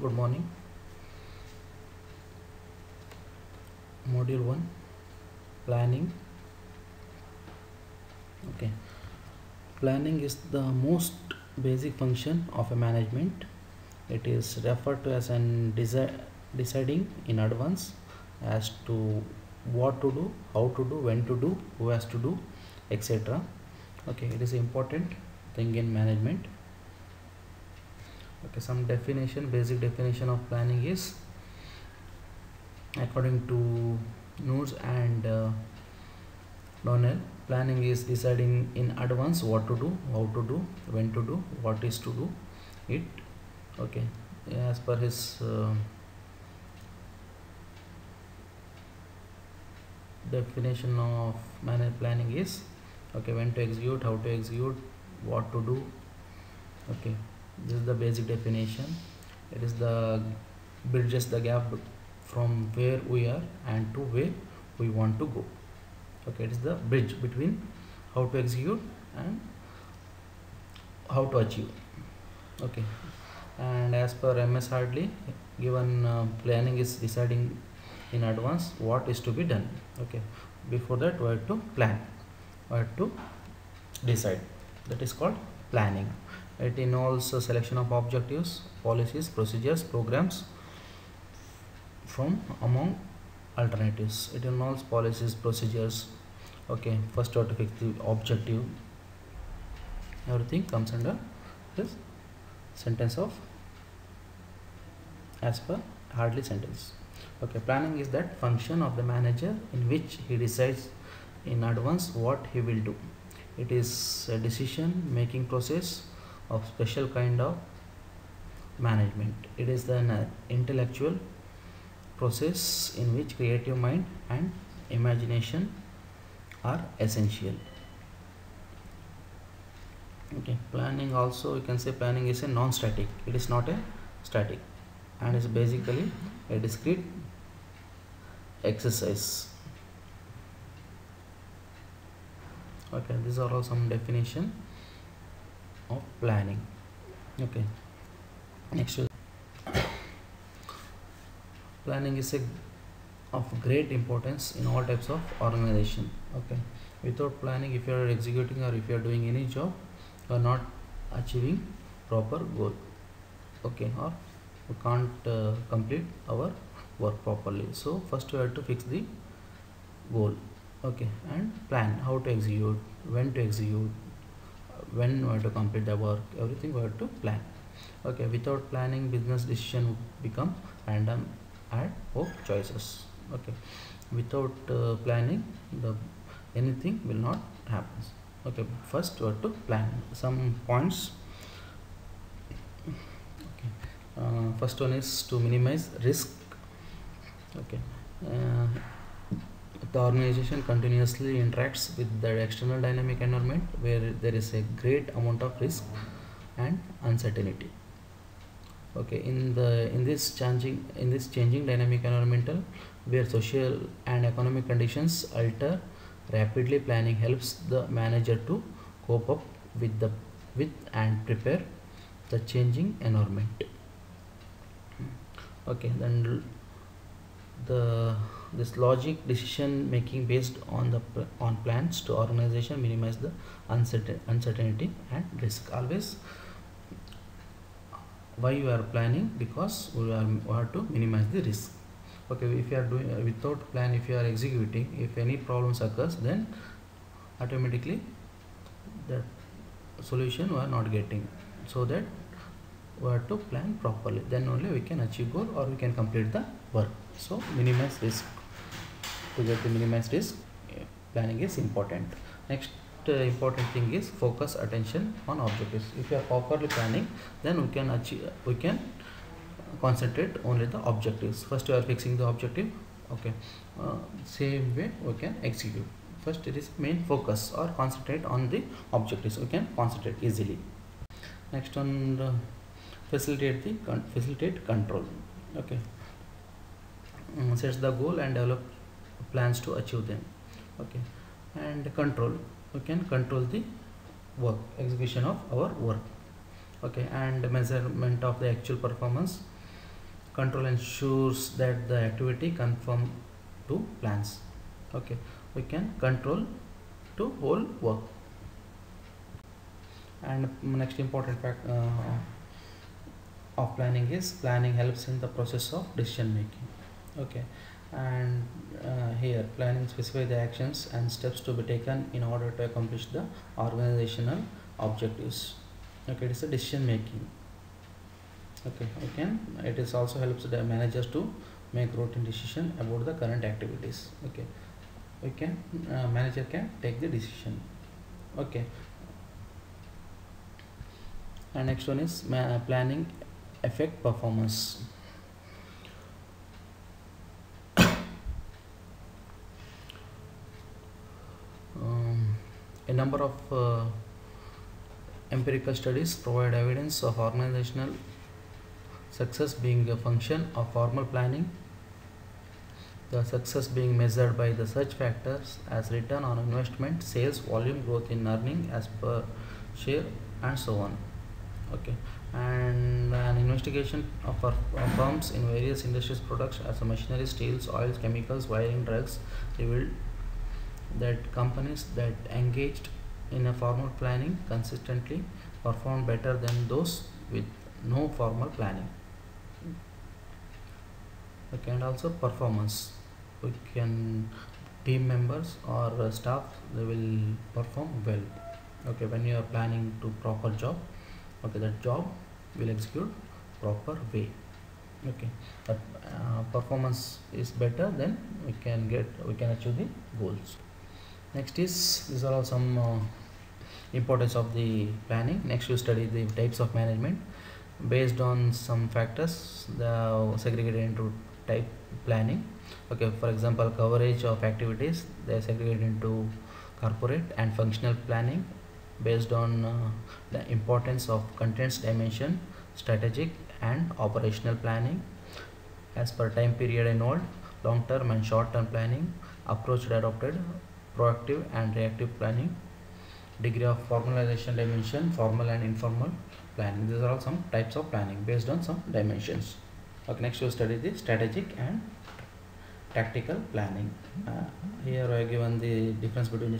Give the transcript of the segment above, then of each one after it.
good morning. Module 1 planning. Okay. Planning is the most basic function of a management. It is referred to as an desi- deciding in advance as to what to do how to do when to do who has to do etc okay it is important thing in management okay some definition basic definition of planning is according to Koontz and uh, Donnell planning is deciding in advance what to do how to do when to do what is to do it. Okay as per his uh, definition of manage planning is okay when to execute how to execute what to do. Okay this is the basic definition. It is the bridges the gap from where we are and to where we want to go. Okay it is the bridge between how to execute and how to achieve. Okay. And as per ms hardley given uh, planning is deciding in advance what is to be done. Okay. Before that we have to plan. We have to decide. That is called planning. It involves a selection of objectives policies procedures programs from among alternatives. It involves policies procedures. Okay first have to fix the objective. Everything comes under this sentence of as per hardly sentence. Okay planning is that function of the manager in which he decides in advance what he will do it is a decision making process of special kind of management. It is an uh, intellectual process in which creative mind and imagination are essential. Okay planning also you can say planning is a non-static. It is not a static. And is basically a discrete exercise okay these are all some definition of planning. Okay. Next planning is a of great importance in all types of organization. Okay. Without planning if you are executing or if you are doing any job you are not achieving proper goal. Okay. Or we can't uh, complete our work properly. So first we have to fix the goal okay and plan how to execute when to execute when we have to complete the work everything we have to plan. Okay without planning business decision become random and hope choices. Okay without uh, planning the anything will not happen. Okay first we have to plan some points. Okay uh, first one is to minimize risk. Okay uh, the organization continuously interacts with the external dynamic environment where there is a great amount of risk and uncertainty. Okay in the in this changing in this changing dynamic environmental where social and economic conditions alter rapidly planning helps the manager to cope up with the with and prepare the changing environment. Okay then the this logic decision making based on the on plans to organization minimize the uncertain uncertainty and risk always. Why you are planning? Because we, are, we have to minimize the risk. Okay if you are doing uh, without plan if you are executing if any problems occurs then automatically the solution we are not getting. So that we have to plan properly. Then only we can achieve goal or we can complete the work. So minimize risk to get the minimize risk planning is important. Next uh, important thing is focus attention on objectives. If you are properly planning then we can achieve we can concentrate only the objectives. First you are fixing the objective okay. Uh, same way we can execute. First it is main focus or concentrate on the objectives. We can concentrate easily. Next one uh, facilitate the con- facilitate control okay. Um, sets the goal and develop plans to achieve them. Okay. And control. We can control the work execution of our work. Okay. And measurement of the actual performance. Control ensures that the activity conform to plans. Okay. We can control to whole work. And next important fact uh, of planning is planning helps in the process of decision making. Okay. And here planning specify the actions and steps to be taken in order to accomplish the organizational objectives. Okay it is a decision making. Okay can it is also helps the managers to make routine decision about the current activities. Okay we can uh, manager can take the decision. Okay. And next one is planning affect performance number of uh, empirical studies provide evidence of organizational success being a function of formal planning. The success being measured by the such factors as return on investment sales volume growth in earning as per share and so on. Okay. And an investigation of firms in various industries products as machinery steels oils chemicals wiring drugs revealed that companies that engaged in a formal planning consistently perform better than those with no formal planning. Okay and also performance. We can team members or staff they will perform well. Okay when you are planning to proper job okay that job will execute proper way. Okay but uh, performance is better then we can get we can achieve the goals next is these are all some uh, importance of the planning. Next you study the types of management based on some factors the segregated into type planning. Okay for example coverage of activities they are segregated into corporate and functional planning based on uh, the importance of contents dimension strategic and operational planning. As per time period involved long term and short term planning approach adopted proactive and reactive planning degree of formalization dimension formal and informal planning. These are all some types of planning based on some dimensions. Okay next we'll study the strategic and tactical planning. Uh, here I have given the difference between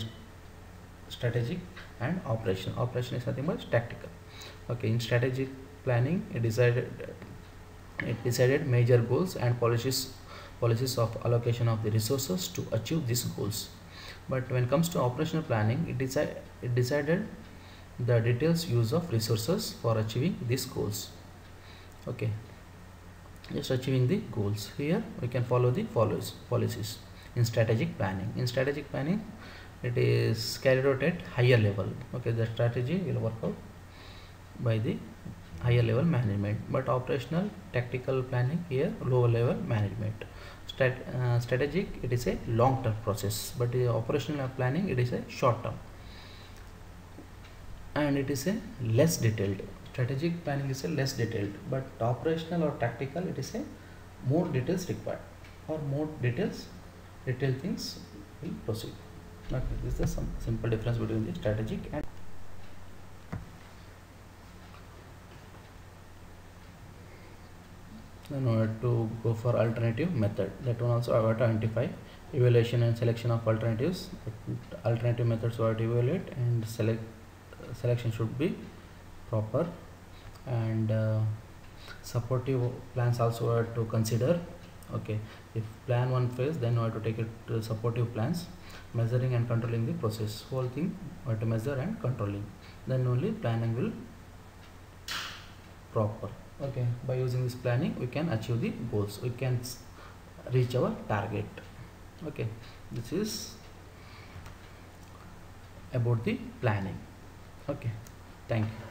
strategic and operation. Operation is nothing but tactical. Okay in strategic planning it decided it decided major goals and policies policies of allocation of the resources to achieve these goals but when it comes to operational planning it, it decided the details use of resources for achieving these goals. Okay. Just achieving the goals. Here we can follow the follows policies in strategic planning. In strategic planning it is carried out at higher level. Okay the strategy will work out by the higher level management but operational tactical planning here lower level management. Strat, uh, strategic it is a long term process but the operational planning it is a short term and it is a less detailed. Strategic planning is a less detailed but operational or tactical it is a more details required or more details detailed things will proceed. This is some simple difference between the strategic and then we have to go for alternative method. That one also I have to identify. Evaluation and selection of alternatives. Alternative methods we have to evaluate and select selection should be proper. And uh, supportive plans also have to consider. Okay if plan one fails then we have to take it to supportive plans. Measuring and controlling the process. Whole thing we have to measure and controlling. Then only planning will proper okay by using this planning we can achieve the goals. We can reach our target. Okay this is about the planning. Okay thank you